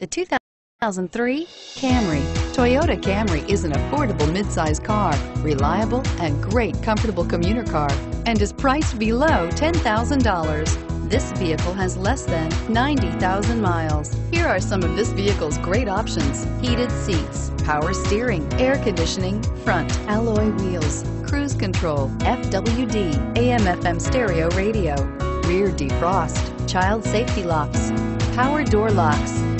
The 2003 Camry. Toyota Camry is an affordable midsize car, reliable and great comfortable commuter car, and is priced below $10,000. This vehicle has less than 90,000 miles. Here are some of this vehicle's great options. Heated seats, power steering, air conditioning, front alloy wheels, cruise control, FWD, AM FM stereo radio, rear defrost, child safety locks, power door locks.